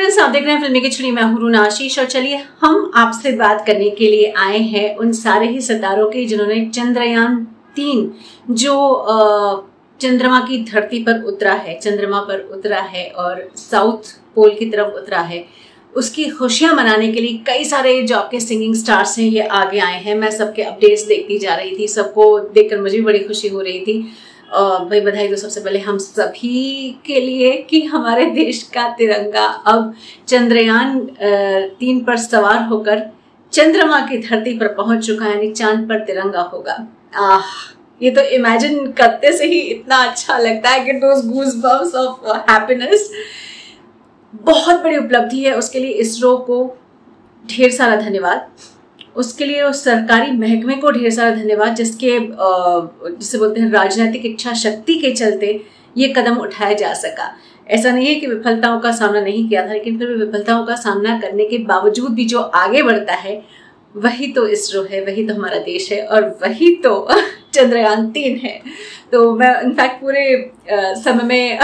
Students, आप देख रहे हैं फिल्मी छुड़ी मैं हूँ आशीष और चलिए हम आपसे बात करने के लिए आए हैं उन सारे ही सितारों के, जिन्होंने चंद्रयान तीन, जो चंद्रमा की धरती पर उतरा है, चंद्रमा पर उतरा है और साउथ पोल की तरफ़ उतरा है, उसकी खुशियाँ मनाने के लिए कई सारे जो आपके सिंगिंग स्टार्स हैं, ये आगे आए हैं। मैं सबके अपडेट्स देखती जा रही थी, सबको देखकर मुझे भी बड़ी खुशी हो रही थी। भाई बधाई तो सबसे पहले हम सभी के लिए कि हमारे देश का तिरंगा अब चंद्रयान तीन पर सवार होकर चंद्रमा की धरती पर पहुँच चुका है, यानी चाँद पर तिरंगा होगा। आह, ये तो इमेजिन करते से ही इतना अच्छा लगता है कि गूज बम्स ऑफ़ हैप्पीनेस बहुत बड़ी उपलब्धि है। उसके लिए इसरो को ढेर सारा धन्यवाद। उसके लिए उस सरकारी महकमे को ढेर सारा धन्यवाद, जिसके जिसे बोलते हैं राजनीतिक इच्छा शक्ति के चलते ये कदम उठाया जा सका। ऐसा नहीं है कि विफलताओं का सामना नहीं किया था, लेकिन फिर भी विफलताओं का सामना करने के बावजूद भी जो आगे बढ़ता है, वही तो इसरो है, वही तो हमारा देश है, और वही तो चंद्रयान तीन है। तो मैं इनफैक्ट पूरे समय में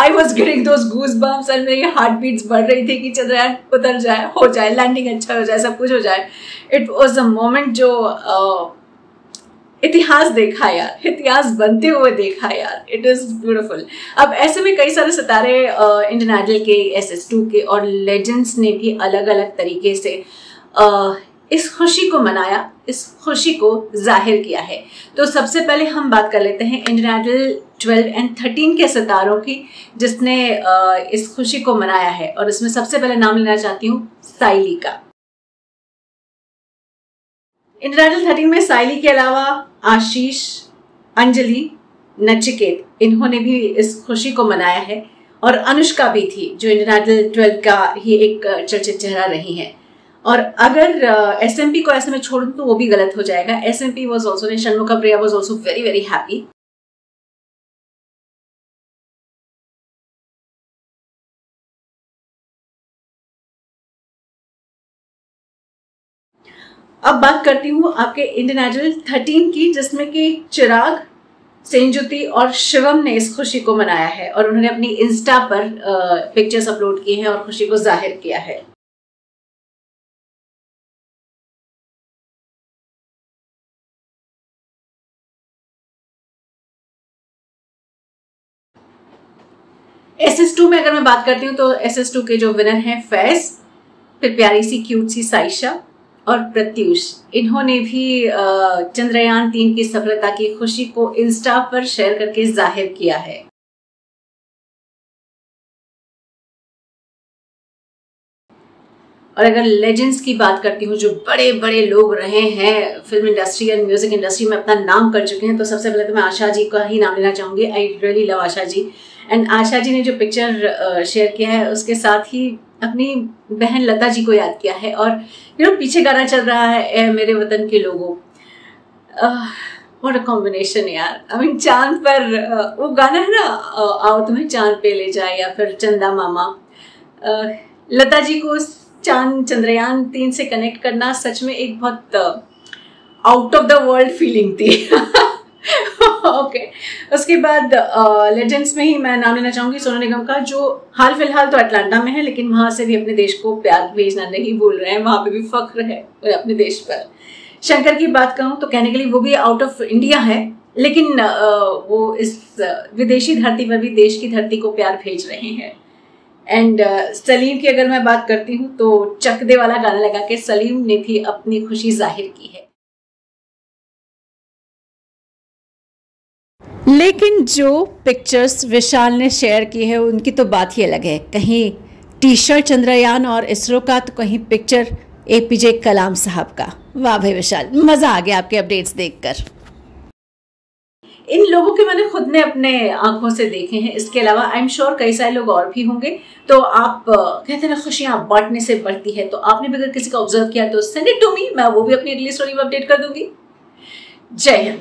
I was getting those goose bumps and मेरी हार्ट बीट्स बढ़ रही थी कि चंद्रयान उतर जाए हो जाए लैंडिंग अच्छा हो जाए सब कुछ हो जाए। इट वॉज़ अ मोमेंट जो इतिहास देखा यार इतिहास बनते हुए देखा यार। इट इज़ ब्यूटिफुल अब ऐसे में कई सारे सितारे इंडियन आइडल के एस एस टू के और लेजेंड्स ने भी अलग अलग तरीके से uh, इस खुशी को मनाया, इस खुशी को ज़ाहिर किया है। तो सबसे पहले हम बात कर लेते हैं इंडियन ट्वेल्व एंड थर्टीन के सितारों की, जिसने इस खुशी को मनाया है। और इसमें सबसे पहले नाम लेना चाहती हूँ साइली का। इंडियन थर्टीन में साइली के अलावा आशीष, अंजलि, नचिकेत, इन्होंने भी इस खुशी को मनाया है। और अनुष्का भी थी, जो इंडियन ट्वेल्व का ही एक चर्चित चेहरा रही है। और अगर एस एम पी को ऐसे में छोड़ तो वो भी गलत हो जाएगा। S M P was also Shanmukha Priya was also very very happy अब बात करती हूँ आपके इंडियन आइडल थर्टीन की, जिसमें कि चिराग सेंजुति और शिवम ने इस खुशी को मनाया है और उन्होंने अपनी इंस्टा पर पिक्चर्स अपलोड किए हैं और खुशी को ज़ाहिर किया है। एस में अगर मैं बात करती हूँ तो एस के जो विनर हैं फैज फिर प्यारी सी क्यूट सी साइशा और प्रत्युष। इन्होंने भी चंद्रयान तीन की सफलता की खुशी को इंस्टा पर शेयर करके ज़ाहिर किया है। और अगर लेजेंड्स की बात करती हूँ, जो बड़े बड़े लोग रहे हैं film industry and music industry में अपना नाम कर चुके हैं तो सबसे पहले तो मैं आशा जी का ही नाम लेना चाहूँगी। I really love Asha ji. And Asha ji ने जो पिक्चर शेयर किया है, उसके साथ ही अपनी बहन लता जी को याद किया है और यू नो पीछे गाना चल रहा है, ए, मेरे वतन के लोगों। अ कॉम्बिनेशन यार। आई मीन चाँद पर वो गाना है ना आओ तुम्हें चाँद पे ले जाए या फिर चंदा मामा। लता जी को चाँद, चंद्रयान तीन से कनेक्ट करना सच में एक बहुत out of the world feeling थी। ओके. उसके बाद लेजेंड्स में ही मैं नाम लेना चाहूँगी सोनू निगम का जो हाल फ़िलहाल तो अटलांटा में है लेकिन वहाँ से भी अपने देश को प्यार भेजना नहीं भूल रहे हैं वहाँ पे भी फख्र है अपने देश पर। शंकर की बात कहूँ तो कहने के लिए वो भी आउट ऑफ़ इंडिया है लेकिन वो इस विदेशी धरती पर भी देश की धरती को प्यार भेज रहे हैं। एंड uh, सलीम की अगर मैं बात करती हूँ तो चकदे वाला गाना लगा के सलीम ने भी अपनी खुशी ज़ाहिर की है। लेकिन जो पिक्चर्स विशाल ने शेयर की है, उनकी तो बात ही अलग है। कहीं टी शर्ट चंद्रयान और इसरो का तो कहीं पिक्चर एपीजे कलाम साहब का। वाह भाई विशाल, मज़ा आ गया आपके अपडेट्स देखकर। इन लोगों के मैंने खुद ने अपने आँखों से देखे हैं। इसके अलावा आई एम श्योर कई सारे लोग और भी होंगे। तो आप कहते हैं ना, खुशियाँ बांटने से बढ़ती है। तो आपने भी अगर किसी का ऑब्ज़र्व किया तो सेंड इट टू मी मैं वो भी अपनी अगली स्टोरी में अपडेट कर दूँगी। जय हिंद।